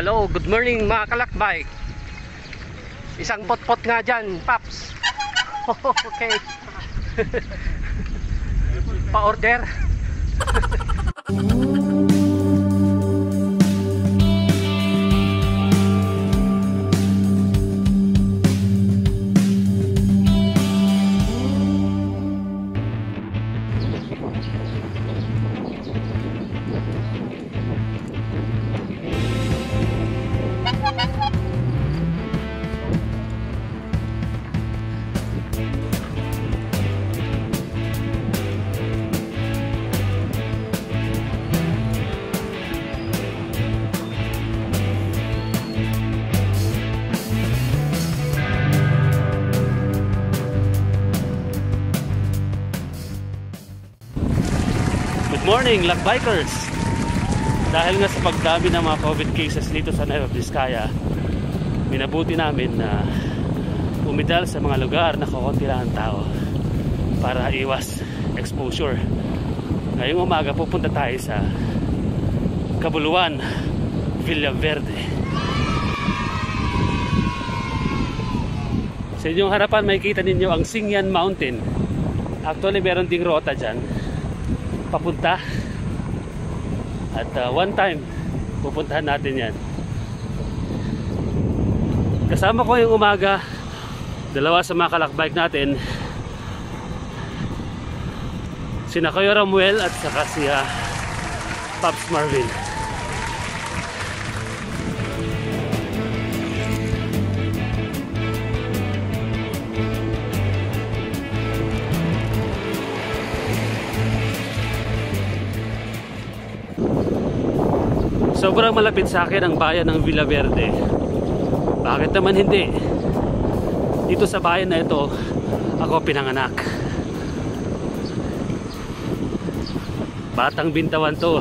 Hello, good morning mga kalakbay. Isang pot-pot nga dyan, Paps. okay. Pa-order. Morning, lakbikers! Dahil nga sa pagdami ng mga COVID cases dito sa Nueva Vizcaya, minabuti namin na umidal sa mga lugar na kukunti lang ang tao para iwas exposure. Ngayong umaga pupunta tayo sa Kabuluan, Villaverde. Sa inyong harapan makikita ninyo ang Singyan Mountain. Actually meron ding rota dyan papunta. At uh, one time pupuntahan natin yan. Kasama ko yung umaga dalawa sa mga kalakbike natin. Sina Kuya Ramuel at saka si uh, Pops Marvin Sobrang malapit sa akin ang bayan ng Villaverde. Bakit naman hindi? Dito sa bayan na ito, ako pinanganak. Batang bintawan to.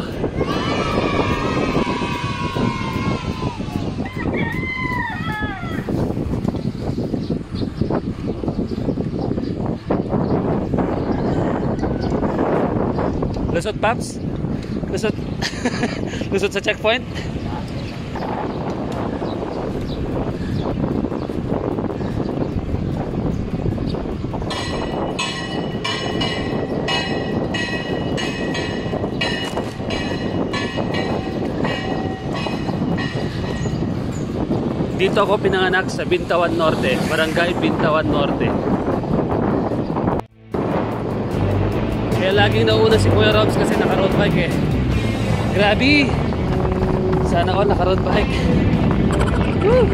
Lusot, Paps? Lusot. Lusot sa checkpoint? Dito ako pinanganak sa Bintawan Norte, Barangay Bintawan Norte. Kaya laging nauna si Kuya Robs kasi naka-road bike eh. Grabe! Sana ako naka-road bike. Woo!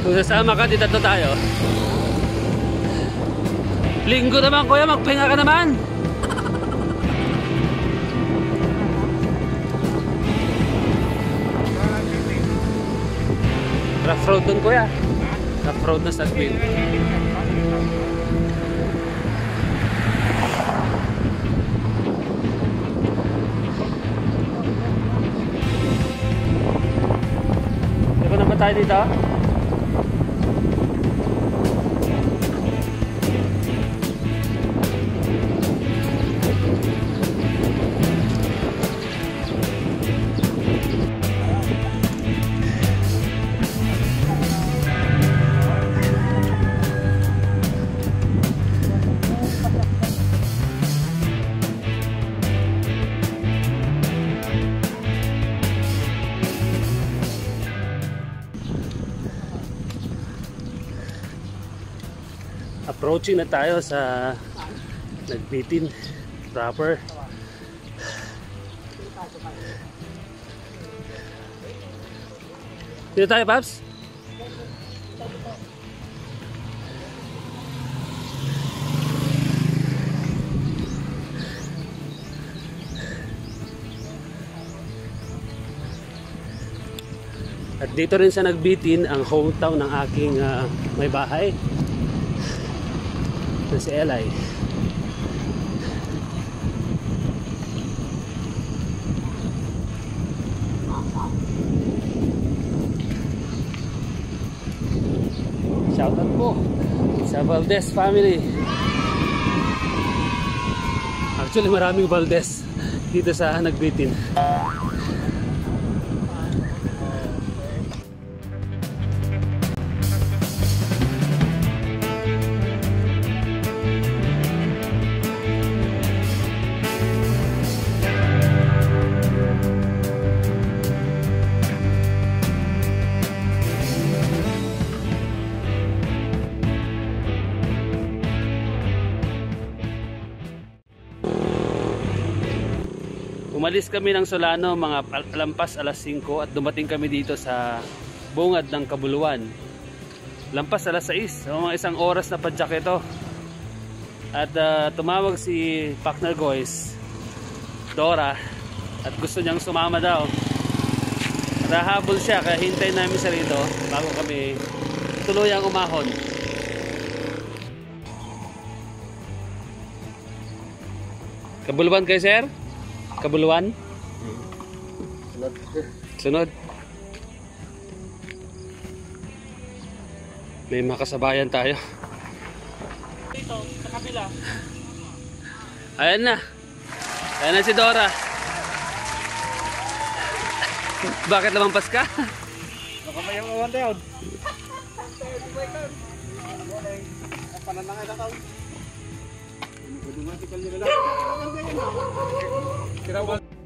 Kung sasama ka, dito tayo. Linggo naman kuya, magpahinga ka naman. Rough road dun kuya. Rough road na sa Queen. Di ba na ba tayo dito? Approaching na tayo sa nagbitin proper. Dito tayo Paps. At dito rin sa nagbitin ang hometown ng aking uh, may bahay si Eli. Shoutout po Sa Valdez family. Actually maraming Valdez dito sa Nagbitin. Umalis kami ng Solano mga lampas alas 5 at dumating kami dito sa bungad ng Kabuluan. Lampas alas 6, so mga isang oras na padyak ito. At ah, tumawag si Partner Goys, Dora, at gusto niyang sumama daw. Nahabol siya kaya hintayin namin siya rito bago kami tuluyang umahon. Kabuluan kayo sir? Kabuluan? Sunod. May makasabayan tayo. Dito, sa kabila. Ayan na. Ayan na si Dora. Bakit lumampas ka? Baka may yung tayo. Pananangay na tao. Dumatikal nila lang. Tira a.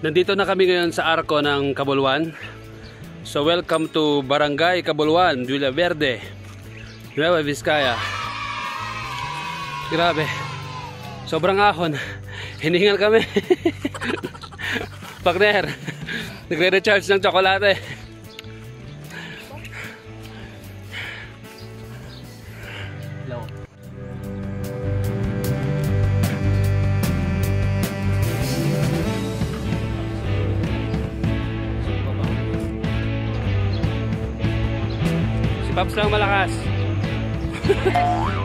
Nandito na kami ngayon sa arko ng Kabuluan. So welcome to Barangay Kabuluan, Villa Verde, Nueva Vizcaya. Grabe. Sobrang ahon. Hiningal kami. Partner, nagre-recharge ng tsokolate. Paps lang malakas.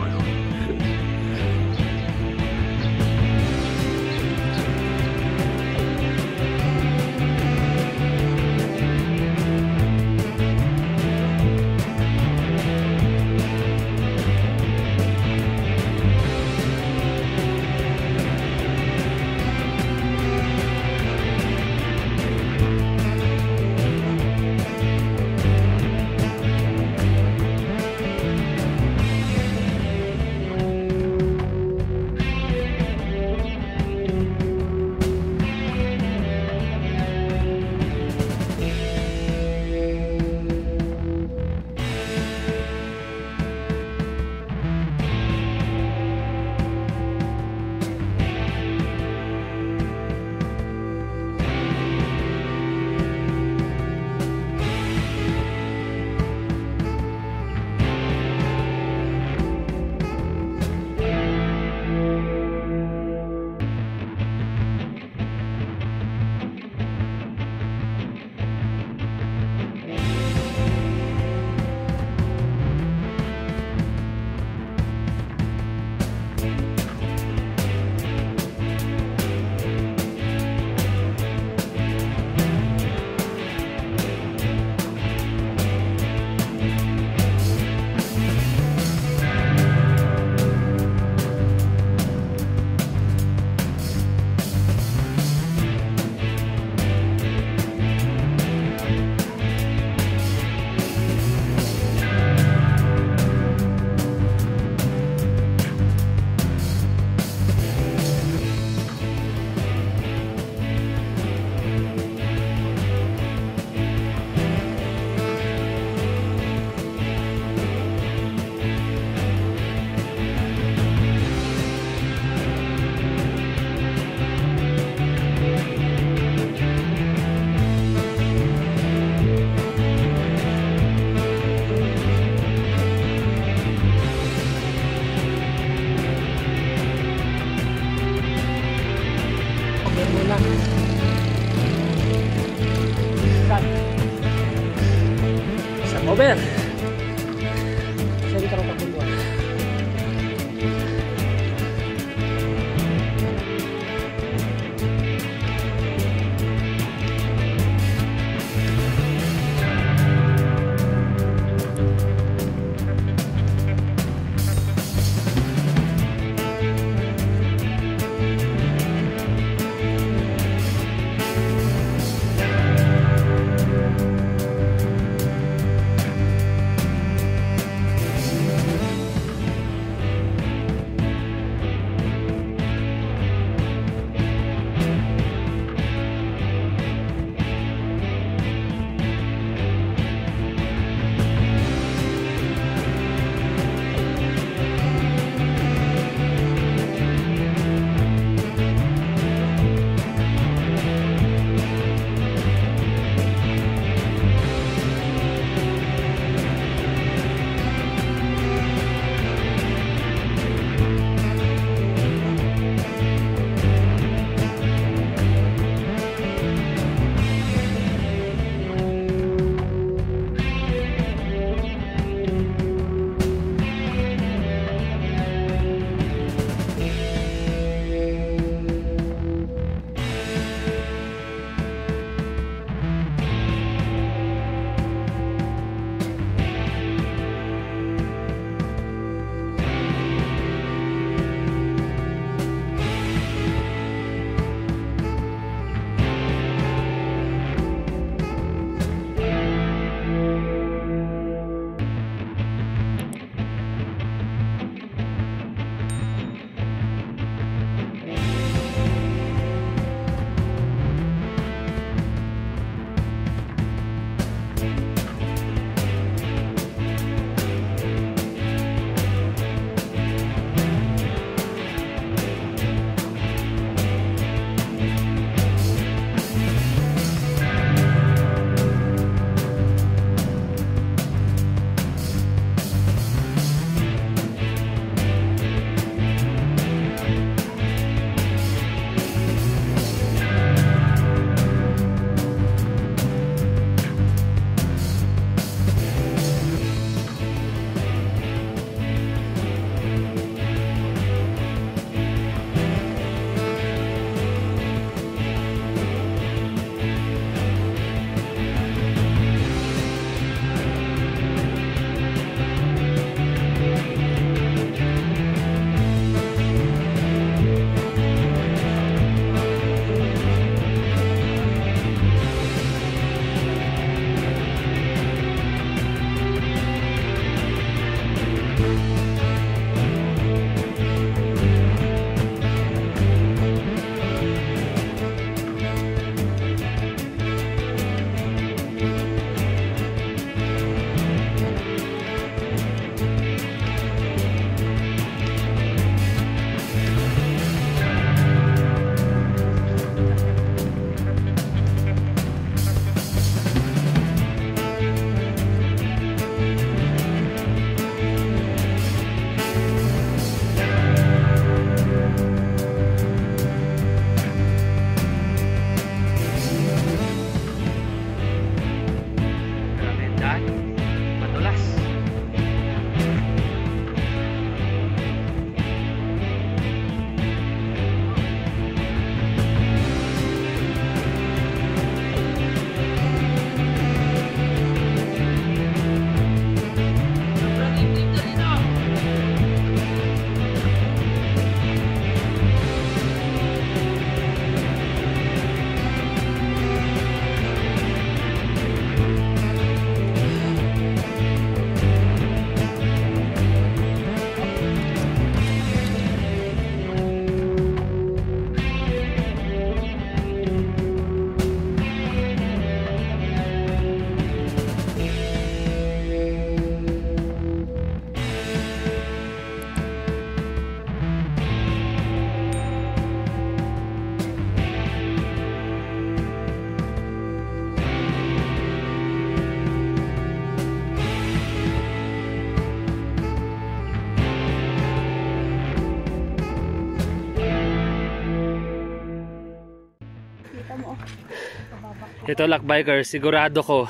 Ito lakbikers, sigurado ko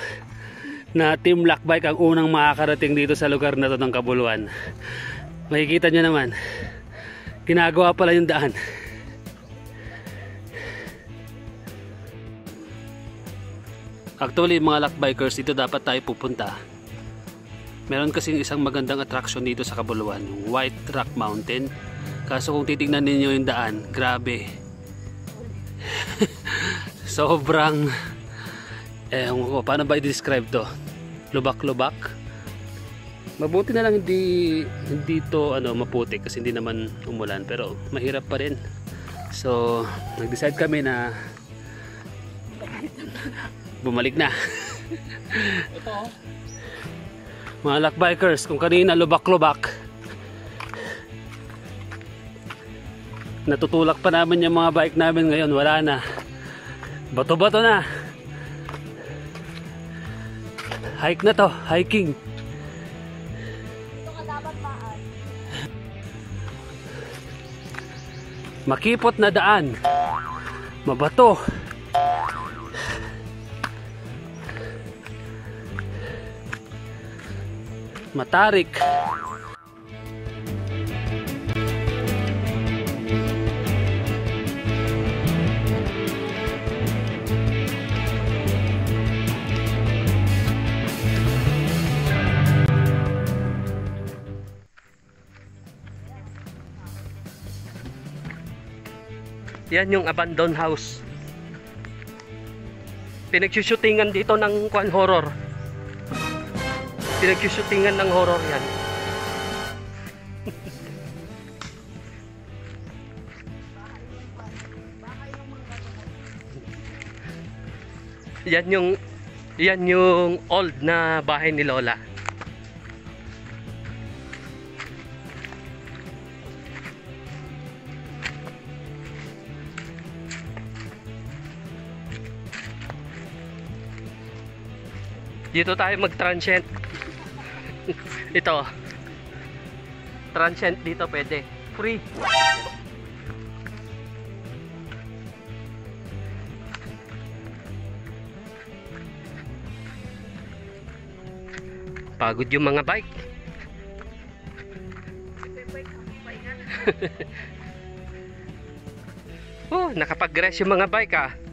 na Team Lakbike ang unang makakarating dito sa lugar na to ng Kabuluan. Makikita nyo naman, ginagawa pala yung daan. Actually, mga lakbikers, dito dapat tayo pupunta. Meron kasing isang magandang attraction dito sa Kabuluan, yung White Rock Mountain. Kaso kung titignan ninyo yung daan, grabe. Sobrang eh, ko, paano ba i-describe to? Lubak-lubak. Mabuti na lang hindi hindi to ano maputi kasi hindi naman umulan pero mahirap pa rin. So, nag-decide kami na bumalik na. Ito oh. Mga lakbikers, kung kanina lubak-lubak, natutulak pa namin yung mga bike namin ngayon, wala na. Bato-bato na. Hike na to, hiking. Makipot na daan. Mabato. Matarik. Yan yung abandoned house. Pinagsushootingan dito ng kwan horror. Pinagsushootingan ng horror yan. yan yung yan yung old na bahay ni Lola. Dito tayo mag-transient. Ito. Transient dito pwede. Free. Pagod yung mga bike. oh, nakapag-rest yung mga bike ah.